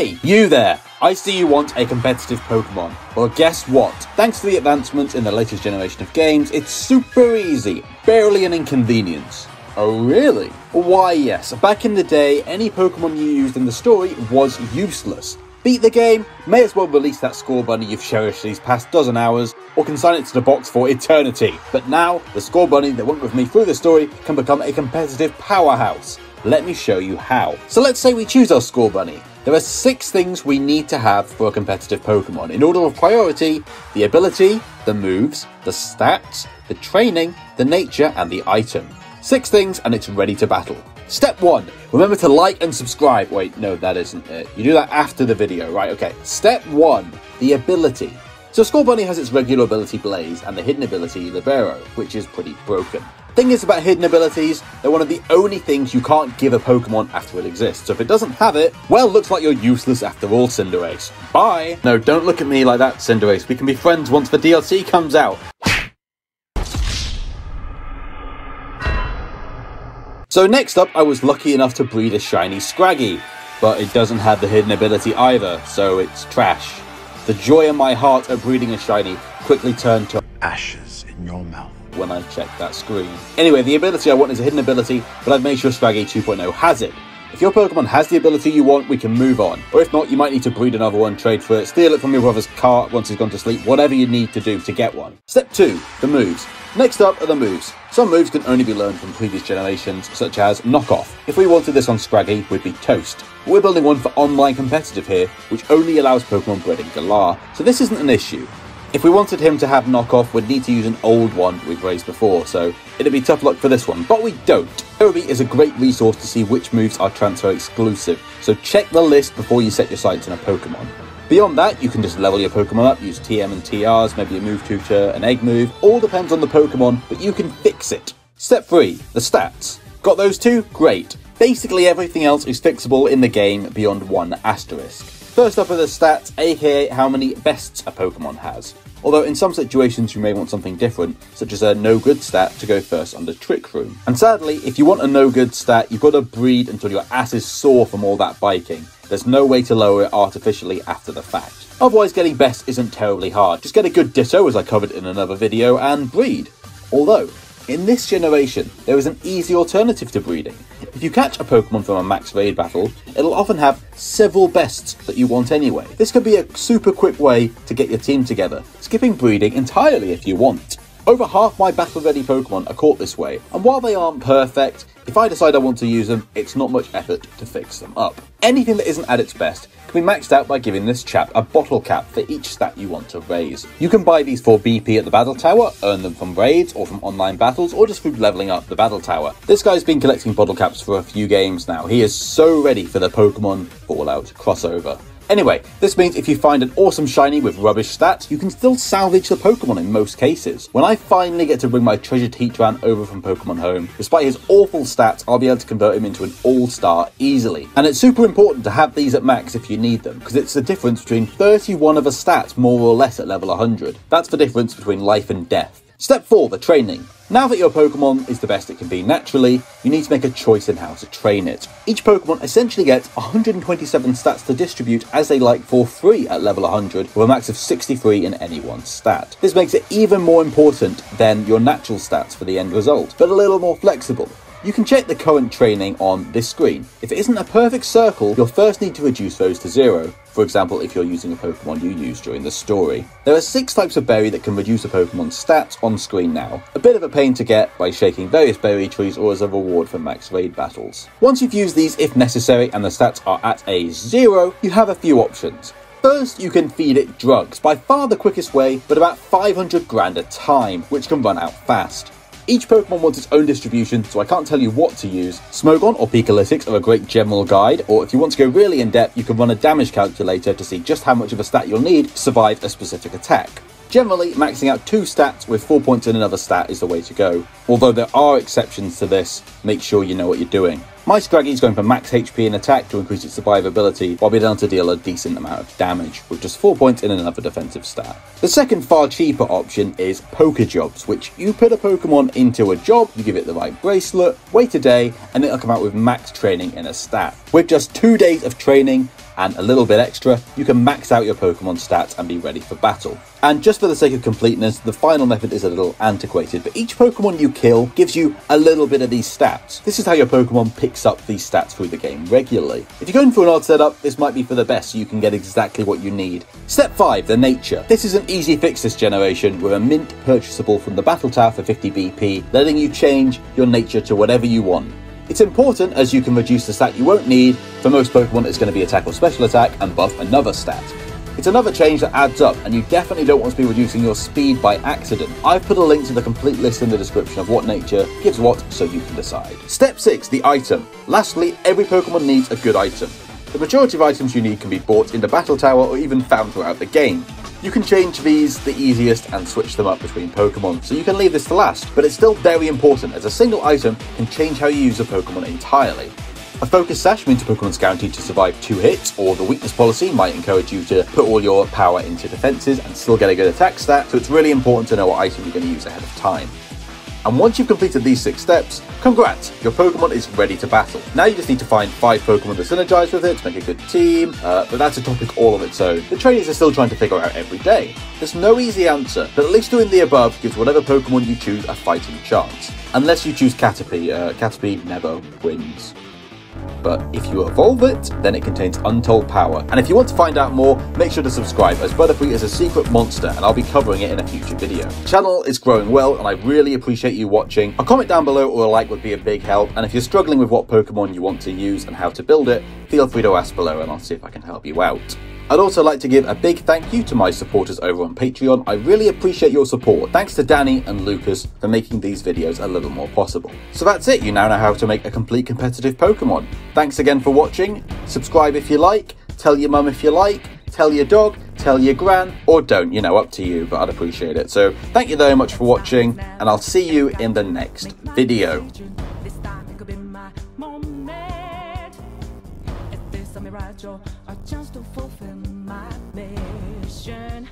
Hey, you there! I see you want a competitive Pokemon. Well, guess what? Thanks to the advancements in the latest generation of games, it's super easy, barely an inconvenience. Oh, really? Why, yes. Back in the day, any Pokemon you used in the story was useless. Beat the game, may as well release that Scorbunny you've cherished these past dozen hours, or consign it to the box for eternity. But now, the Scorbunny that went with me through the story can become a competitive powerhouse. Let me show you how. So let's say we choose our Scorbunny. There are six things we need to have for a competitive Pokemon. In order of priority, the ability, the moves, the stats, the training, the nature, and the item. Six things and it's ready to battle. Step one, remember to like and subscribe. Wait, no, that isn't it. You do that after the video, right? Okay. Step one, the ability. So Scorbunny has its regular ability Blaze and the hidden ability Libero, which is pretty broken. Thing is about hidden abilities, they're one of the only things you can't give a Pokemon after it exists. So if it doesn't have it, well, looks like you're useless after all, Cinderace. Bye! No, don't look at me like that, Cinderace. We can be friends once the DLC comes out. So next up, I was lucky enough to breed a shiny Scraggy, but it doesn't have the hidden ability either, so it's trash. The joy in my heart of breeding a shiny quickly turned to ashes in your mouth when I check that screen. Anyway, the ability I want is a hidden ability, but I've made sure Scraggy 2.0 has it. If your Pokemon has the ability you want, we can move on. Or if not, you might need to breed another one, trade for it, steal it from your brother's cart once he's gone to sleep, whatever you need to do to get one. Step 2. The moves. Next up are the moves. Some moves can only be learned from previous generations, such as Knockoff. If we wanted this on Scraggy, we'd be toast. But we're building one for online competitive here, which only allows Pokemon bred in Galar, so this isn't an issue. If we wanted him to have knockoff, we'd need to use an old one we've raised before, so it'd be tough luck for this one, but we don't. Serebii is a great resource to see which moves are transfer exclusive, so check the list before you set your sights on a Pokemon. Beyond that, you can just level your Pokemon up, use TM and TRs, maybe a move tutor, an egg move, all depends on the Pokemon, but you can fix it. Step 3, the stats. Got those two? Great. Basically everything else is fixable in the game beyond one asterisk. First up are the stats, aka how many bests a Pokemon has. Although in some situations you may want something different, such as a no good stat to go first under Trick Room. And sadly, if you want a no good stat, you've got to breed until your ass is sore from all that biking. There's no way to lower it artificially after the fact. Otherwise, getting best isn't terribly hard. Just get a good Ditto, as I covered in another video, and breed. Although, in this generation, there is an easy alternative to breeding. If you catch a Pokemon from a max raid battle, it'll often have several bests that you want anyway. This could be a super quick way to get your team together, skipping breeding entirely if you want. Over half my battle ready Pokemon are caught this way, and while they aren't perfect, if I decide I want to use them, it's not much effort to fix them up. Anything that isn't at its best can be maxed out by giving this chap a bottle cap for each stat you want to raise. You can buy these for BP at the Battle Tower, earn them from raids or from online battles, or just through leveling up the Battle Tower. This guy's been collecting bottle caps for a few games now. He is so ready for the Pokemon Fallout crossover. Anyway, this means if you find an awesome shiny with rubbish stats, you can still salvage the Pokemon in most cases. When I finally get to bring my treasured Heatran over from Pokemon Home, despite his awful stats, I'll be able to convert him into an all-star easily. And it's super important to have these at max if you need them, because it's the difference between 31 of a stat more or less at level 100. That's the difference between life and death. Step 4, the training. Now that your Pokemon is the best it can be naturally, you need to make a choice in how to train it. Each Pokemon essentially gets 127 stats to distribute as they like for free at level 100, with a max of 63 in any one stat. This makes it even more important than your natural stats for the end result, but a little more flexible. You can check the current training on this screen. If it isn't a perfect circle, you'll first need to reduce those to zero. For example, if you're using a Pokemon you use during the story. There are six types of berry that can reduce a Pokemon's stats on screen now. A bit of a pain to get by shaking various berry trees or as a reward for max raid battles. Once you've used these if necessary and the stats are at a zero, you have a few options. First, you can feed it drugs, by far the quickest way, but about 500 grand a time, which can run out fast. Each Pokemon wants its own distribution, so I can't tell you what to use. Smogon or Pikalytics are a great general guide, or if you want to go really in depth, you can run a damage calculator to see just how much of a stat you'll need to survive a specific attack. Generally, maxing out two stats with four points in another stat is the way to go. Although there are exceptions to this, make sure you know what you're doing. My Scraggy is going for max HP and attack to increase its survivability, while being able to deal a decent amount of damage, with just 4 points in another defensive stat. The second far cheaper option is Poké Jobs, which you put a Pokemon into a job, you give it the right bracelet, wait a day, and it'll come out with max training in a stat. With just 2 days of training, and a little bit extra, you can max out your Pokemon stats and be ready for battle. And just for the sake of completeness, the final method is a little antiquated, but each Pokemon you kill gives you a little bit of these stats. This is how your Pokemon picks up these stats through the game regularly. If you're going for an odd setup, this might be for the best so you can get exactly what you need. Step 5, the nature. This is an easy fix this generation with a mint purchasable from the Battle Tower for 50 BP, letting you change your nature to whatever you want. It's important as you can reduce the stat you won't need. For most Pokemon, it's going to be attack or special attack and buff another stat. It's another change that adds up, and you definitely don't want to be reducing your speed by accident. I've put a link to the complete list in the description of what nature gives what so you can decide. Step 6 The item. Lastly, every Pokemon needs a good item. The majority of items you need can be bought in the Battle Tower or even found throughout the game. You can change these the easiest and switch them up between Pokemon, so you can leave this to last, but it's still very important as a single item can change how you use a Pokemon entirely. A focus sash means a Pokemon's guaranteed to survive two hits, or the weakness policy might encourage you to put all your power into defenses and still get a good attack stat, so it's really important to know what item you're going to use ahead of time. And once you've completed these six steps, congrats, your Pokemon is ready to battle. Now you just need to find five Pokemon to synergize with it to make a good team, uh, but that's a topic all of its own. The trainers are still trying to figure out every day. There's no easy answer, but at least doing the above gives whatever Pokemon you choose a fighting chance. Unless you choose Caterpie, uh, Caterpie never wins but if you evolve it, then it contains untold power. And if you want to find out more, make sure to subscribe, as Butterfree is a secret monster, and I'll be covering it in a future video. Channel is growing well, and I really appreciate you watching. A comment down below or a like would be a big help, and if you're struggling with what Pokemon you want to use and how to build it, feel free to ask below and I'll see if I can help you out. I'd also like to give a big thank you to my supporters over on Patreon. I really appreciate your support. Thanks to Danny and Lucas for making these videos a little more possible. So that's it, you now know how to make a complete competitive Pokemon. Thanks again for watching, subscribe if you like, tell your mum if you like, tell your dog, tell your gran, or don't, you know, up to you, but I'd appreciate it. So thank you very much for watching, and I'll see you in the next video. fragile, a chance to fulfill my mission.